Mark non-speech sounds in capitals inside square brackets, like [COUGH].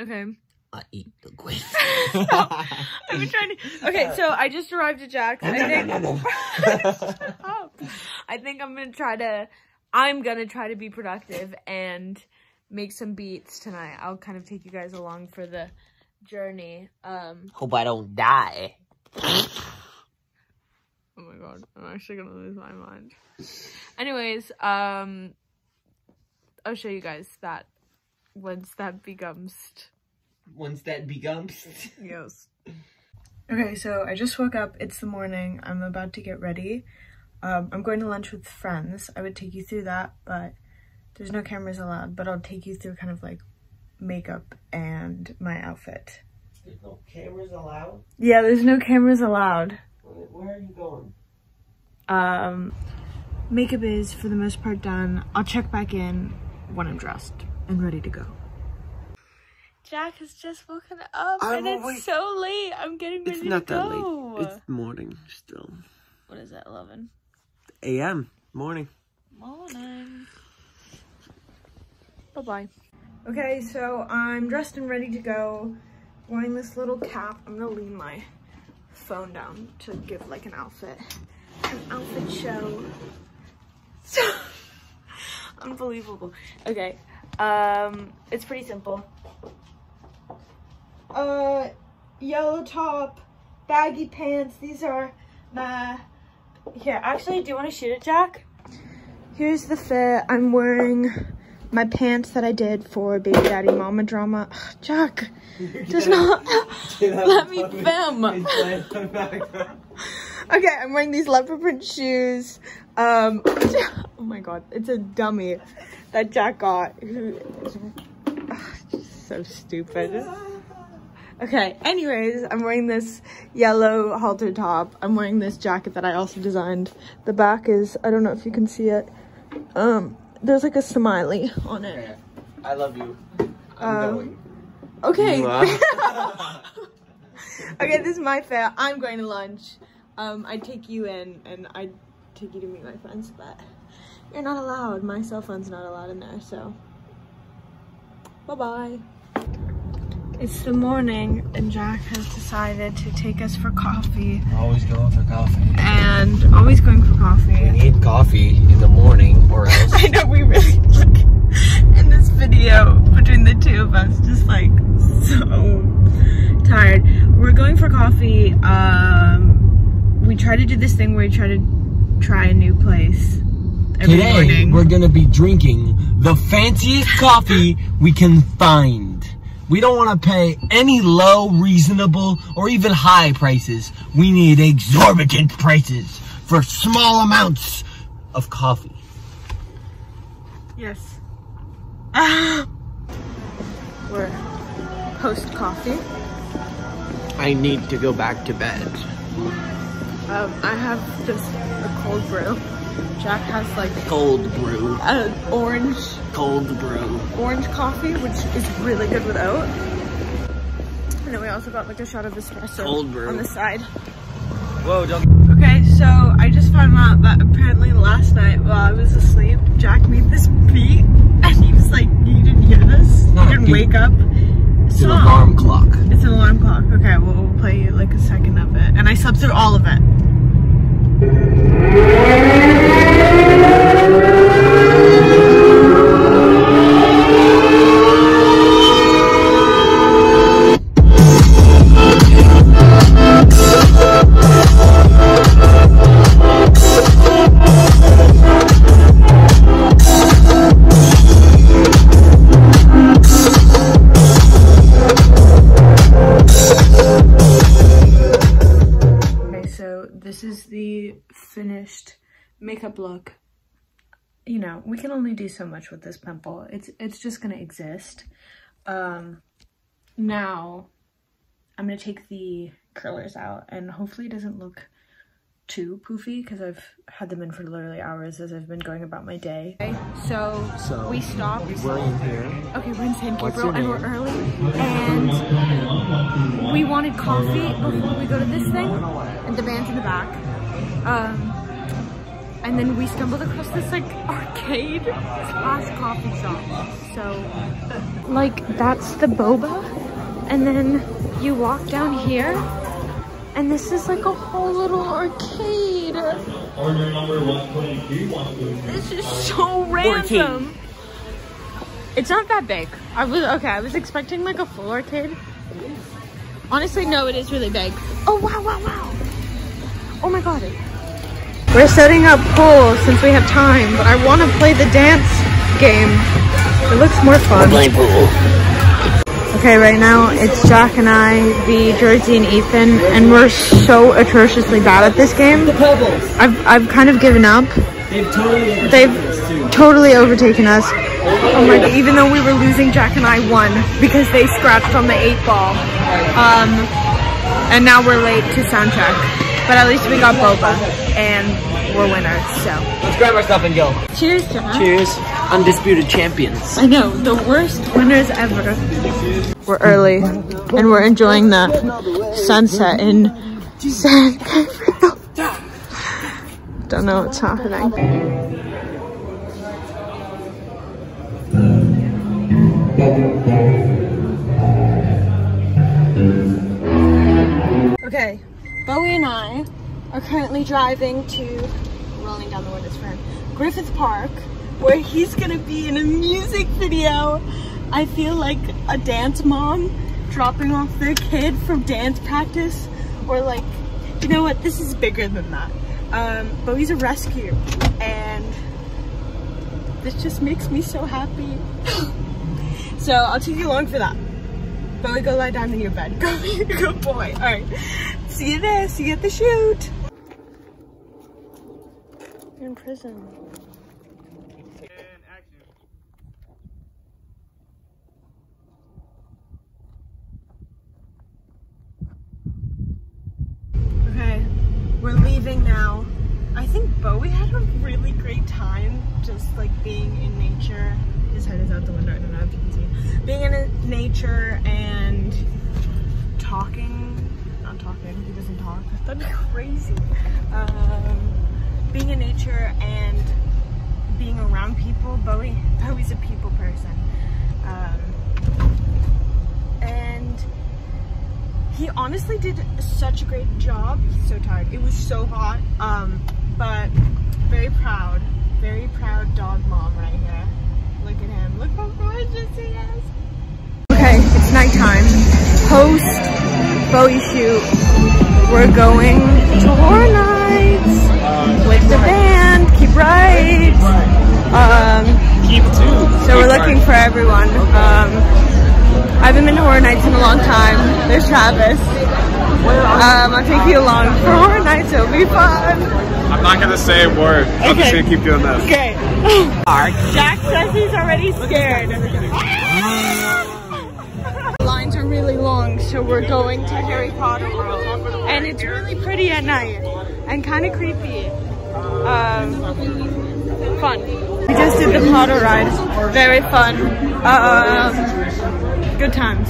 Okay. I eat the queen. [LAUGHS] I've been trying to. Okay, so I just arrived at Jack's. I think. [LAUGHS] [LAUGHS] Stop. I think I'm gonna try to. I'm gonna try to be productive and make some beats tonight. I'll kind of take you guys along for the journey. Um. Hope I don't die. Oh my god, I'm actually gonna lose my mind. Anyways, um, I'll show you guys that once that becomes. Once that becomes. Yes. Okay, so I just woke up. It's the morning. I'm about to get ready. Um, I'm going to lunch with friends. I would take you through that, but there's no cameras allowed. But I'll take you through kind of like makeup and my outfit. There's no cameras allowed. Yeah, there's no cameras allowed. Where, where are you going? Um, makeup is for the most part done. I'll check back in when I'm dressed and ready to go. Jack has just woken up I'm and it's awake. so late. I'm getting ready It's to not that go. late. It's morning still. What is that, 11? A.M. Morning. Morning. Bye-bye. Okay, so I'm dressed and ready to go. Wearing this little cap. I'm gonna lean my phone down to give like an outfit. An outfit show. [LAUGHS] So [LAUGHS] unbelievable. Okay. Um it's pretty simple. Uh yellow top, baggy pants. These are my here, actually, do you want to shoot it, Jack? Here's the fit. I'm wearing my pants that I did for Baby Daddy Mama Drama. Ugh, Jack [LAUGHS] does not [LAUGHS] let me film. Okay, I'm wearing these leopard print shoes. Um, [LAUGHS] oh my god, it's a dummy that Jack got. Who is so stupid. Okay, anyways, I'm wearing this yellow halter top. I'm wearing this jacket that I also designed. The back is, I don't know if you can see it. Um, there's like a smiley on it. I love you. Um, Okay. Mwah. [LAUGHS] okay, this is my fare. I'm going to lunch. Um, I take you in and I'd take you to meet my friends, but you're not allowed. My cell phone's not allowed in there, so bye-bye. It's the morning and Jack has decided to take us for coffee Always going for coffee. and always going for coffee. We need coffee in the morning or else. I know we really look in this video between the two of us, just like so tired. We're going for coffee. Um, we try to do this thing where you try to try a new place every Today morning. we're gonna be drinking the fanciest coffee we can find. We don't want to pay any low, reasonable, or even high prices. We need exorbitant prices for small amounts of coffee. Yes. [GASPS] we're post coffee. I need to go back to bed. Um, I have just a cold brew. Jack has like Cold brew. an orange Cold brew. orange coffee, which is really good with oat. And then we also got like a shot of espresso Cold brew. on the side. Whoa, don't. Okay, so I just found out that apparently last night while I was asleep, Jack made this beat [LAUGHS] and he was like, you didn't hear this? you didn't wake up? It's an alarm clock. It's an alarm clock. Okay, well, we'll play you like a second of it. And I slept through all of it. Is the finished makeup look. You know, we can only do so much with this pimple. It's it's just gonna exist. Um, now, I'm gonna take the curlers out and hopefully it doesn't look too poofy because I've had them in for literally hours as I've been going about my day. Okay, so, So, we stopped. We're in here. Okay, we're in San Gabriel and we're early and we wanted coffee before we go to this thing and the band's in the back. Um, and then we stumbled across this like [LAUGHS] arcade slash coffee shop. So like that's the boba And then you walk down here and this is like a whole little arcade. Order number 122, This is so random. It's not that big. I was okay. I was expecting like a full arcade. Honestly, no, it is really big. Oh wow, wow, wow! Oh my god! We're setting up pool since we have time, but I want to play the dance game. It looks more fun. Playing pool. Okay, right now it's Jack and I, the Jersey and Ethan, and we're so atrociously bad at this game. Pebbles. I've I've kind of given up. They've totally They've totally overtaken us. Oh my god, even though we were losing, Jack and I won because they scratched on the eight ball. Um, and now we're late to sound check. But at least we got boba and we're winners, so. Let's grab our stuff and go. Cheers, Jack. Cheers. Undisputed champions. I know, the worst winners ever. We're early and we're enjoying the sunset in San Gabriel. Don't know what's happening. Okay, Bowie and I are currently driving to rolling down the windows for Griffith Park, where he's gonna be in a music video. I feel like a dance mom dropping off their kid from dance practice, or like, you know what? This is bigger than that. Um, he's a rescue, and this just makes me so happy. [GASPS] so I'll take you along for that. Bowie, go lie down in your bed. [LAUGHS] Go be a good boy. All right. See you there. See you at the shoot. You're in prison. Okay, we're leaving now. I think Bowie had a really great time just like being in nature. His head is out the window, I don't know if you can see. Being in nature and talking, not talking, he doesn't talk. [LAUGHS] That'd be crazy. Um, being in nature and being around people. Bowie, Bowie's a people person. Um, and he honestly did such a great job. He's so tired. It was so hot. Um, but very proud. Very proud dog mom right here. Look at him. Look how gorgeous he is. Okay, it's nighttime. Post Bowie shoot. We're going to Horror Nights with the band. Keep right. Um, Keep two. so we're looking for everyone. Um, Horror Nights in a long time. There's Travis. Um, I'll take you along for Horror Nights. It'll be fun. I'm not gonna say a word. I'm just Okay. gonna keep doing this. Okay. [LAUGHS] Jack says he's already scared. [LAUGHS] Lines are really long, so we're going to Harry Potter World, and it's really pretty at night and kind of creepy. Um, fun. We just did the Potter ride. Very fun. Um, good times.